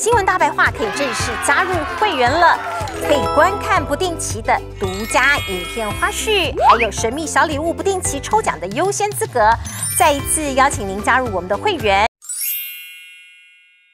新闻大白话可以正式加入会员了，可以观看不定期的独家影片花絮，还有神秘小礼物不定期抽奖的优先资格。再一次邀请您加入我们的会员。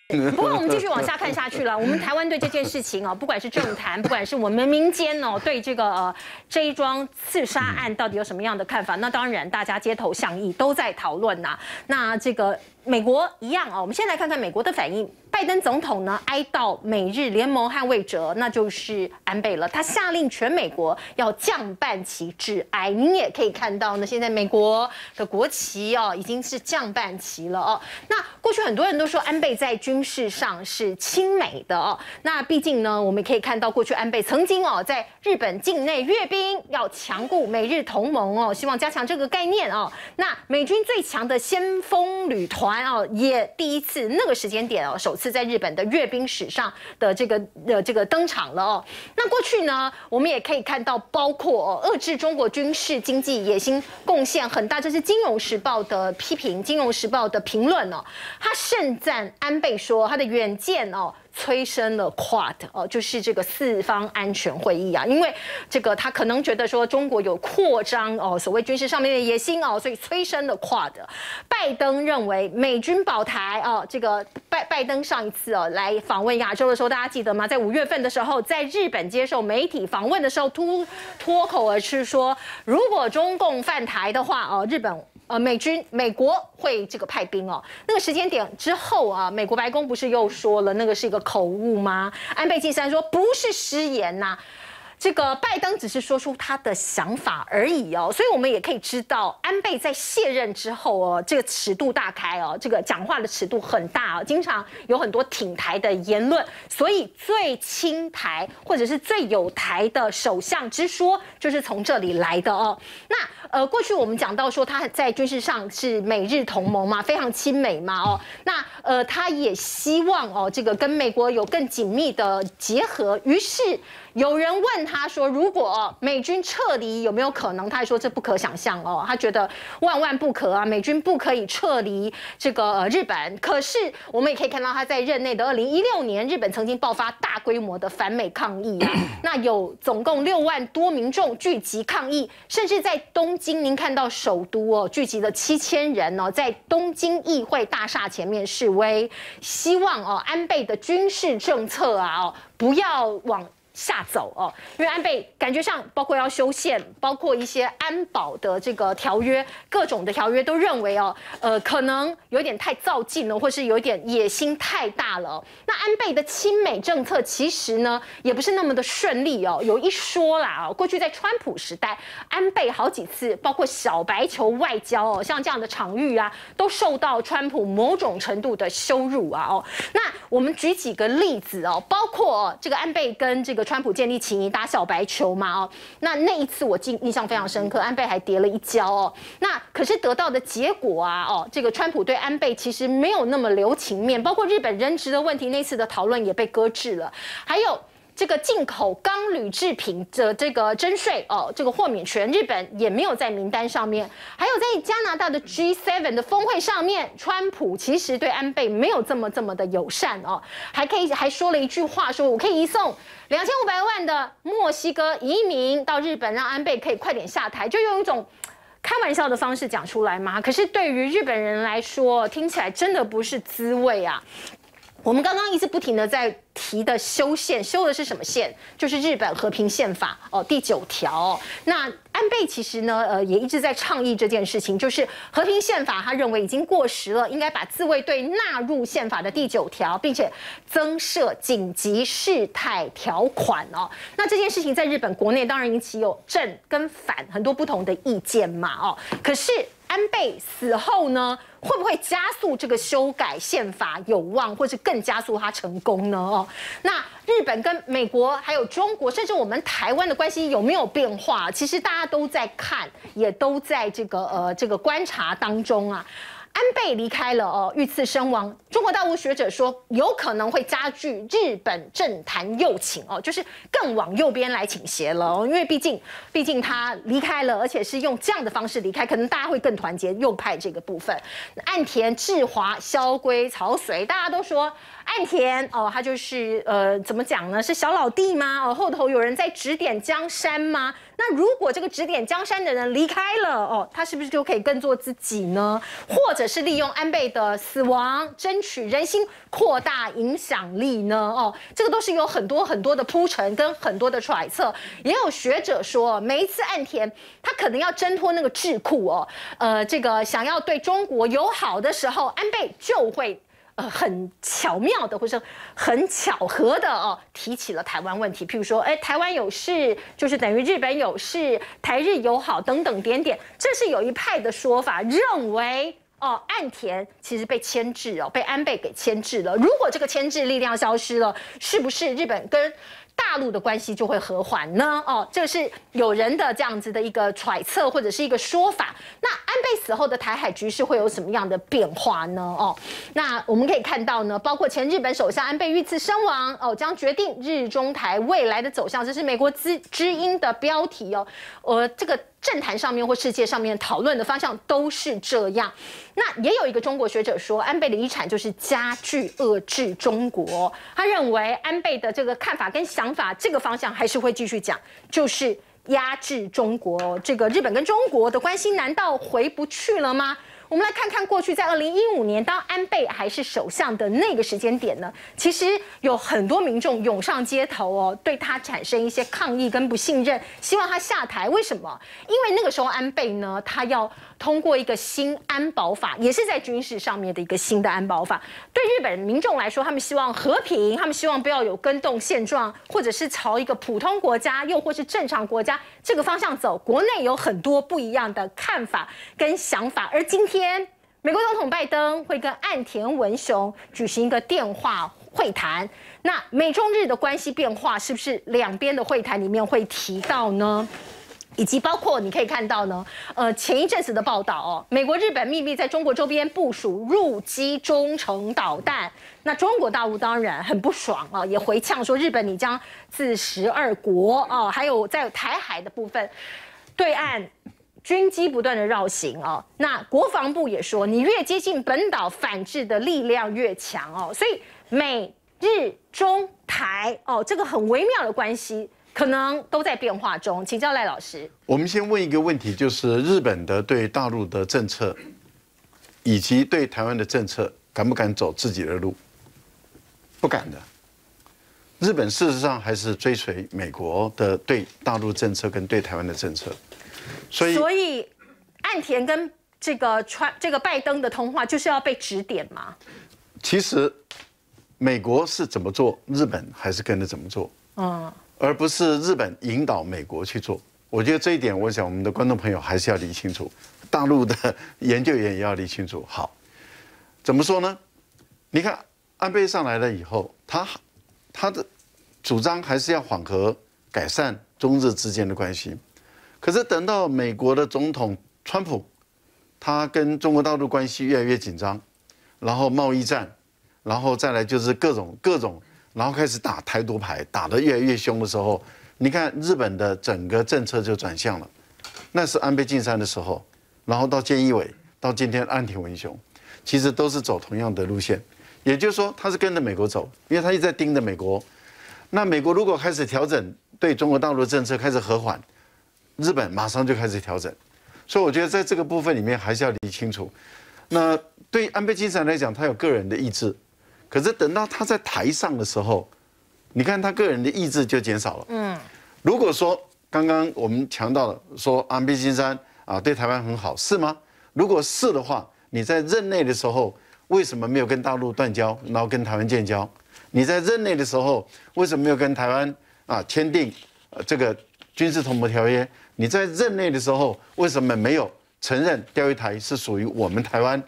不过我们继续往下看下去了。我们台湾对这件事情哦，不管是政坛，不管是我们民间哦，对这个呃这一桩刺杀案到底有什么样的看法？那当然，大家街头巷议都在讨论呐。那这个美国一样哦，我们先来看看美国的反应。拜登总统呢哀悼美日联盟捍卫者，那就是安倍了。他下令全美国要降半旗致哀。您也可以看到呢，现在美国的国旗哦已经是降半旗了哦。那过去很多人都说安倍在军事上是亲美的哦。那毕竟呢，我们可以看到过去安倍曾经哦在日本境内阅兵，要强固美日同盟哦，希望加强这个概念哦。那美军最强的先锋旅团哦，也第一次那个时间点哦，首次。在日本的阅兵史上的这个呃这个登场了哦。那过去呢，我们也可以看到，包括遏制中国军事经济野心贡献很大，这是《金融时报》的批评，《金融时报》的评论哦。他盛赞安倍说他的远见哦。催生了 QUAD 哦，就是这个四方安全会议啊，因为这个他可能觉得说中国有扩张哦，所谓军事上面的野心哦，所以催生了 QUAD。拜登认为美军保台哦，这个拜拜登上一次哦来访问亚洲的时候，大家记得吗？在五月份的时候，在日本接受媒体访问的时候，突脱口而出说，如果中共犯台的话哦，日本。呃，美军美国会这个派兵哦，那个时间点之后啊，美国白宫不是又说了那个是一个口误吗？安倍晋三说不是失言呐。这个拜登只是说出他的想法而已哦，所以我们也可以知道，安倍在卸任之后哦，这个尺度大开哦，这个讲话的尺度很大哦，经常有很多挺台的言论，所以最亲台或者是最有台的首相之说就是从这里来的哦。那呃，过去我们讲到说他在军事上是美日同盟嘛，非常亲美嘛哦，那呃，他也希望哦，这个跟美国有更紧密的结合，于是。有人问他说：“如果美军撤离有没有可能？”他还说：“这不可想象哦，他觉得万万不可啊，美军不可以撤离这个日本。”可是我们也可以看到他在任内的二零一六年，日本曾经爆发大规模的反美抗议啊，那有总共六万多民众聚集抗议，甚至在东京，您看到首都哦，聚集了七千人哦，在东京议会大厦前面示威，希望哦安倍的军事政策啊哦不要往。下走哦，因为安倍感觉上包括要修宪，包括一些安保的这个条约，各种的条约都认为哦，呃，可能有点太造进了，或是有点野心太大了。那安倍的亲美政策其实呢，也不是那么的顺利哦。有一说啦哦，过去在川普时代，安倍好几次包括小白球外交哦，像这样的场域啊，都受到川普某种程度的羞辱啊哦。那我们举几个例子哦，包括这个安倍跟这个。川普建立情谊打小白球嘛哦，那那一次我印印象非常深刻，安倍还跌了一跤哦。那可是得到的结果啊哦，这个川普对安倍其实没有那么留情面，包括日本人质的问题，那次的讨论也被搁置了，还有。这个进口钢铝制品的这个征税哦，这个豁免权，日本也没有在名单上面。还有在加拿大的 G7 的峰会上面，川普其实对安倍没有这么这么的友善哦，还可以还说了一句话，说我可以移送两千五百万的墨西哥移民到日本，让安倍可以快点下台，就用一种开玩笑的方式讲出来嘛。可是对于日本人来说，听起来真的不是滋味啊。我们刚刚一直不停的在提的修宪，修的是什么宪？就是日本和平宪法哦，第九条。那安倍其实呢，呃，也一直在倡议这件事情，就是和平宪法，他认为已经过时了，应该把自卫队纳入宪法的第九条，并且增设紧急事态条款哦。那这件事情在日本国内当然引起有正跟反很多不同的意见嘛哦。可是安倍死后呢？会不会加速这个修改宪法有望，或是更加速它成功呢？哦，那日本跟美国还有中国，甚至我们台湾的关系有没有变化？其实大家都在看，也都在这个呃这个观察当中啊。安倍离开了哦，遇刺身亡。中国大陆学者说，有可能会加剧日本政坛右倾哦，就是更往右边来倾斜了哦。因为毕竟，毕竟他离开了，而且是用这样的方式离开，可能大家会更团结右派这个部分。岸田、志华、萧规、曹随，大家都说。岸田哦，他就是呃，怎么讲呢？是小老弟吗？哦，后头有人在指点江山吗？那如果这个指点江山的人离开了哦，他是不是就可以更做自己呢？或者是利用安倍的死亡争取人心，扩大影响力呢？哦，这个都是有很多很多的铺陈跟很多的揣测。也有学者说，每一次岸田他可能要挣脱那个智库哦，呃，这个想要对中国友好的时候，安倍就会。呃，很巧妙的，或者很巧合的哦，提起了台湾问题。譬如说，哎，台湾有事，就是等于日本有事，台日友好等等点点。这是有一派的说法，认为哦，岸田其实被牵制哦，被安倍给牵制了。如果这个牵制力量消失了，是不是日本跟？大陆的关系就会和缓呢？哦，这是有人的这样子的一个揣测或者是一个说法。那安倍死后的台海局势会有什么样的变化呢？哦，那我们可以看到呢，包括前日本首相安倍遇刺身亡哦，将决定日中台未来的走向。这是美国知知音的标题哦，呃，这个。政坛上面或世界上面讨论的方向都是这样。那也有一个中国学者说，安倍的遗产就是加剧遏制中国。他认为安倍的这个看法跟想法，这个方向还是会继续讲，就是压制中国。这个日本跟中国的关系难道回不去了吗？我们来看看过去在二零一五年，当安倍还是首相的那个时间点呢，其实有很多民众涌上街头哦，对他产生一些抗议跟不信任，希望他下台。为什么？因为那个时候安倍呢，他要。通过一个新安保法，也是在军事上面的一个新的安保法，对日本民众来说，他们希望和平，他们希望不要有更动现状，或者是朝一个普通国家，又或是正常国家这个方向走。国内有很多不一样的看法跟想法，而今天天美国总统拜登会跟岸田文雄举行一个电话会谈，那美中日的关系变化是不是两边的会谈里面会提到呢？以及包括你可以看到呢，呃，前一阵子的报道哦，美国、日本秘密在中国周边部署入击中程导弹，那中国大陆当然很不爽啊，也回呛说日本你将自食二国啊，还有在台海的部分，对岸军机不断的绕行哦，那国防部也说你越接近本岛，反制的力量越强哦，所以美日中台哦，这个很微妙的关系。可能都在变化中，请教赖老师。我们先问一个问题，就是日本的对大陆的政策，以及对台湾的政策，敢不敢走自己的路？不敢的。日本事实上还是追随美国的对大陆政策跟对台湾的政策，所以所以岸田跟这个川这个拜登的通话就是要被指点吗？其实美国是怎么做，日本还是跟着怎么做。嗯。而不是日本引导美国去做，我觉得这一点，我想我们的观众朋友还是要理清楚，大陆的研究员也要理清楚。好，怎么说呢？你看安倍上来了以后，他他的主张还是要缓和、改善中日之间的关系。可是等到美国的总统川普，他跟中国大陆关系越来越紧张，然后贸易战，然后再来就是各种各种。然后开始打台独牌，打得越来越凶的时候，你看日本的整个政策就转向了。那是安倍晋三的时候，然后到菅义伟，到今天岸田文雄，其实都是走同样的路线。也就是说，他是跟着美国走，因为他一直在盯着美国。那美国如果开始调整对中国大陆的政策，开始和缓，日本马上就开始调整。所以我觉得在这个部分里面还是要理清楚。那对安倍晋三来讲，他有个人的意志。可是等到他在台上的时候，你看他个人的意志就减少了。嗯，如果说刚刚我们强调了说安倍晋三啊对台湾很好，是吗？如果是的话，你在任内的时候为什么没有跟大陆断交，然后跟台湾建交？你在任内的时候为什么没有跟台湾啊签订呃这个军事同盟条约？你在任内的时候为什么没有承认钓鱼台是属于我们台湾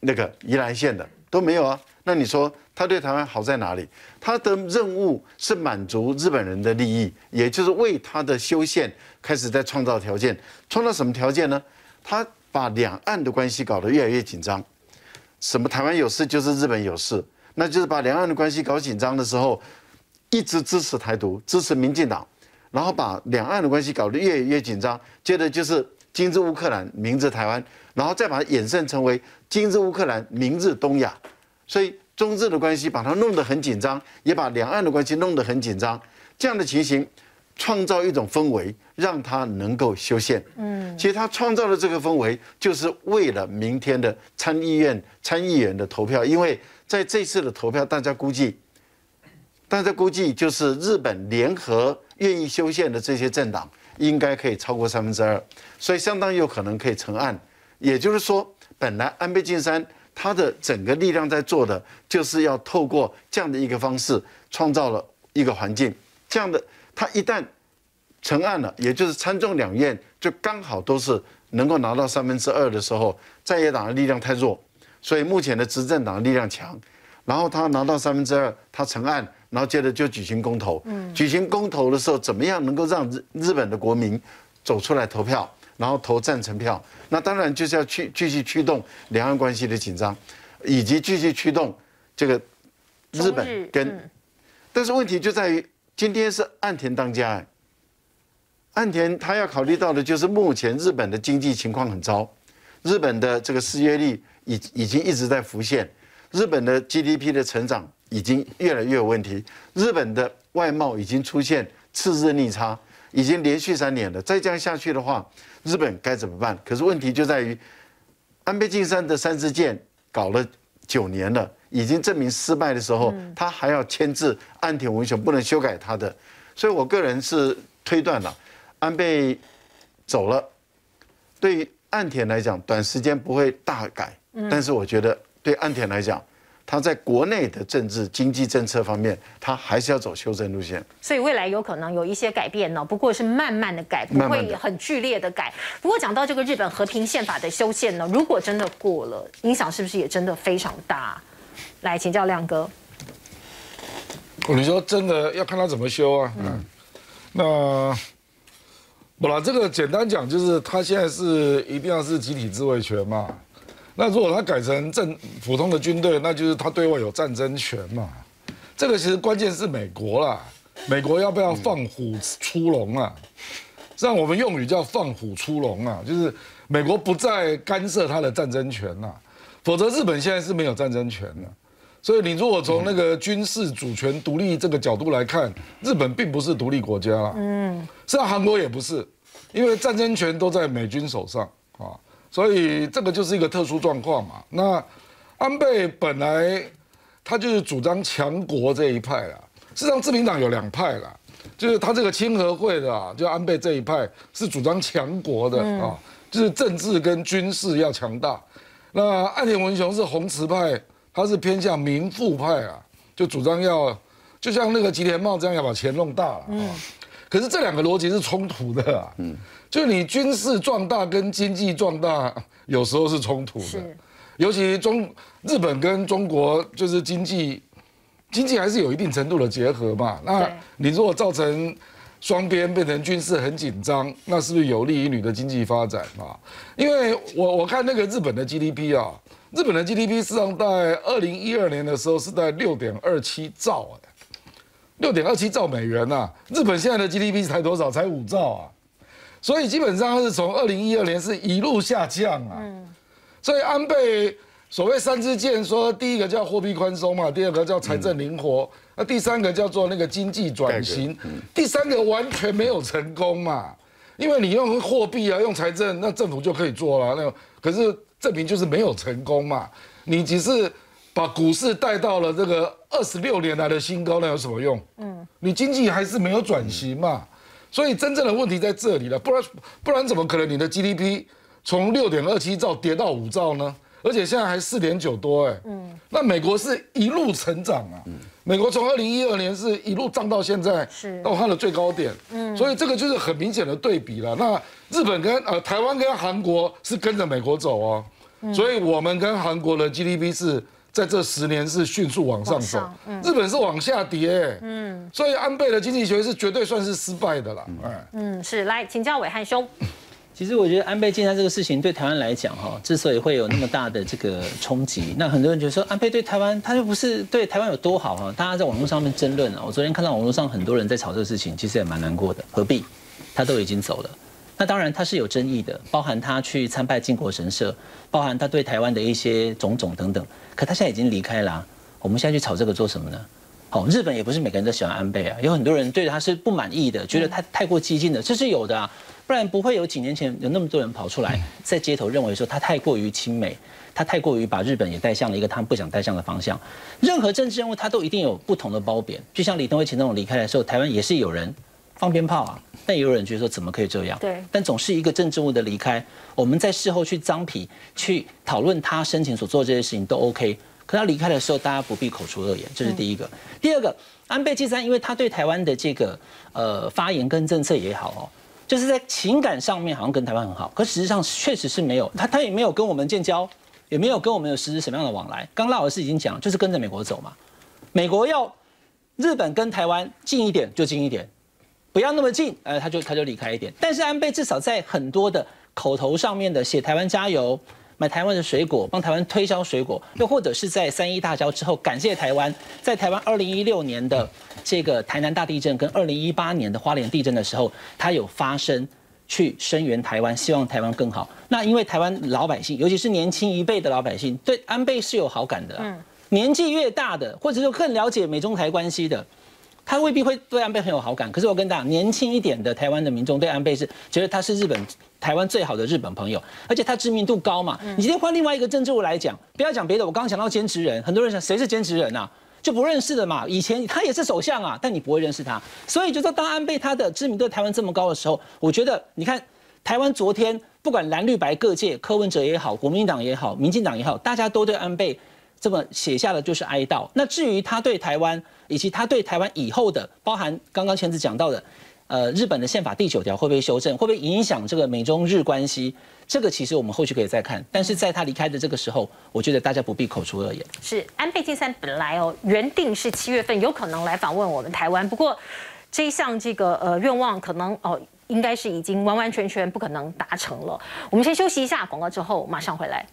那个宜兰县的？都没有啊？那你说？他对台湾好在哪里？他的任务是满足日本人的利益，也就是为他的修宪开始在创造条件。创造什么条件呢？他把两岸的关系搞得越来越紧张。什么台湾有事就是日本有事，那就是把两岸的关系搞紧张的时候，一直支持台独，支持民进党，然后把两岸的关系搞得越来越紧张。接着就是今日乌克兰，明日台湾，然后再把它衍生成为今日乌克兰，明日东亚。所以。中日的关系把它弄得很紧张，也把两岸的关系弄得很紧张。这样的情形，创造一种氛围，让他能够修宪。嗯，其实他创造的这个氛围，就是为了明天的参议院参议员的投票，因为在这次的投票，大家估计，大家估计就是日本联合愿意修宪的这些政党，应该可以超过三分之二，所以相当有可能可以成案。也就是说，本来安倍晋三他的整个力量在做的，就是要透过这样的一个方式，创造了一个环境。这样的，他一旦成案了，也就是参众两院就刚好都是能够拿到三分之二的时候，在野党的力量太弱，所以目前的执政党的力量强。然后他拿到三分之二，他成案，然后接着就举行公投。举行公投的时候，怎么样能够让日日本的国民走出来投票，然后投赞成票？那当然就是要去继续驱动两岸关系的紧张，以及继续驱动这个日本跟。但是问题就在于，今天是岸田当家，岸田他要考虑到的就是目前日本的经济情况很糟，日本的这个失业率已已经一直在浮现。日本的 GDP 的成长已经越来越有问题，日本的外贸已经出现次日逆差，已经连续三年了。再这样下去的话，日本该怎么办？可是问题就在于，安倍晋三的三支箭搞了九年了，已经证明失败的时候，他还要签字岸田文雄，不能修改他的。所以我个人是推断了，安倍走了，对于岸田来讲，短时间不会大改，但是我觉得。对岸田来讲，他在国内的政治经济政策方面，他还是要走修正路线。所以未来有可能有一些改变呢，不过是慢慢的改，不会很剧烈的改。不过讲到这个日本和平宪法的修宪呢，如果真的过了，影响是不是也真的非常大？来请教亮哥。你说真的要看他怎么修啊？嗯，那不啦，这个简单讲就是他现在是一定要是集体自卫权嘛。那如果他改成正普通的军队，那就是他对外有战争权嘛？这个其实关键是美国啦，美国要不要放虎出笼啊？让我们用语叫放虎出笼啊，就是美国不再干涉他的战争权呐，否则日本现在是没有战争权的。所以你如果从那个军事主权独立这个角度来看，日本并不是独立国家了。嗯，实际上韩国也不是，因为战争权都在美军手上啊。所以这个就是一个特殊状况嘛。那安倍本来他就是主张强国这一派啦。事实上，自民党有两派啦，就是他这个亲和会的啊，就安倍这一派是主张强国的啊，就是政治跟军事要强大。那岸田文雄是红池派，他是偏向民富派啊，就主张要就像那个吉田茂这样要把钱弄大了啊。可是这两个逻辑是冲突的啊。嗯。就你军事壮大跟经济壮大有时候是冲突的，尤其中日本跟中国就是经济经济还是有一定程度的结合嘛。那你如果造成双边变成军事很紧张，那是不是有利于你的经济发展啊？因为我我看那个日本的 GDP 啊，日本的 GDP 实际上在二零一二年的时候是在六点二七兆啊，六点二七兆美元呐。日本现在的 GDP 才多少？才五兆啊。所以基本上是从二零一二年是一路下降啊，所以安倍所谓三支箭，说第一个叫货币宽松嘛，第二个叫财政灵活，那第三个叫做那个经济转型，第三个完全没有成功嘛，因为你用货币啊，用财政，那政府就可以做了，那可是证明就是没有成功嘛，你只是把股市带到了这个二十六年来的新高，那有什么用？嗯，你经济还是没有转型嘛。所以真正的问题在这里了，不然不然怎么可能你的 GDP 从六点二七兆跌到五兆呢？而且现在还四点九多哎，嗯，那美国是一路成长啊，美国从二零一二年是一路涨到现在，是。到它的最高点，嗯，所以这个就是很明显的对比了。那日本跟呃台湾跟韩国是跟着美国走哦，所以我们跟韩国的 GDP 是。在这十年是迅速往上走，日本是往下跌，嗯，所以安倍的经济学是绝对算是失败的啦，哎，嗯，是来请教伟汉兄。其实我觉得安倍晋三这个事情对台湾来讲，哈，之所以会有那么大的这个冲击，那很多人觉得说安倍对台湾他又不是对台湾有多好哈，大家在网络上面争论啊，我昨天看到网络上很多人在吵这个事情，其实也蛮难过的，何必？他都已经走了。那当然，他是有争议的，包含他去参拜靖国神社，包含他对台湾的一些种种等等。可他现在已经离开了，我们现在去炒这个做什么呢？好，日本也不是每个人都喜欢安倍啊，有很多人对他是不满意的，觉得他太过激进的，这是有的啊，不然不会有几年前有那么多人跑出来在街头认为说他太过于亲美，他太过于把日本也带向了一个他们不想带向的方向。任何政治人物他都一定有不同的褒贬，就像李登辉前总统离开的时候，台湾也是有人放鞭炮啊，但也有人觉得说怎么可以这样？对，但总是一个政治物的离开，我们在事后去张皮去讨论他生前所做的这些事情都 OK。可他离开的时候，大家不必口出恶言，这是第一个。第二个，安倍晋三，因为他对台湾的这个呃发言跟政策也好哦，就是在情感上面好像跟台湾很好，可实际上确实是没有，他他也没有跟我们建交，也没有跟我们有实施什么样的往来。刚拉老师已经讲，就是跟着美国走嘛。美国要日本跟台湾近一点就近一点，不要那么近，呃，他就他就离开一点。但是安倍至少在很多的口头上面的写台湾加油。买台湾的水果，帮台湾推销水果，又或者是在三一大交之后，感谢台湾，在台湾二零一六年的这个台南大地震跟二零一八年的花莲地震的时候，他有发声去声援台湾，希望台湾更好。那因为台湾老百姓，尤其是年轻一辈的老百姓，对安倍是有好感的。嗯，年纪越大的，或者说更了解美中台关系的。他未必会对安倍很有好感，可是我跟大家年轻一点的台湾的民众对安倍是觉得他是日本台湾最好的日本朋友，而且他知名度高嘛。你今天换另外一个政治物来讲，不要讲别的，我刚刚讲到兼职人，很多人想谁是兼职人呐？就不认识的嘛。以前他也是首相啊，但你不会认识他，所以就说当安倍他的知名度台湾这么高的时候，我觉得你看台湾昨天不管蓝绿白各界，柯文哲也好，国民党也好，民进党也好，大家都对安倍。这么写下的就是哀悼。那至于他对台湾以及他对台湾以后的，包含刚刚前子讲到的，呃，日本的宪法第九条会不会修正，会不会影响这个美中日关系？这个其实我们后续可以再看。但是在他离开的这个时候，我觉得大家不必口出恶言。是安倍晋三本来哦原定是七月份有可能来访问我们台湾，不过这一项这个呃愿望可能哦应该是已经完完全全不可能达成了。我们先休息一下广告之后马上回来。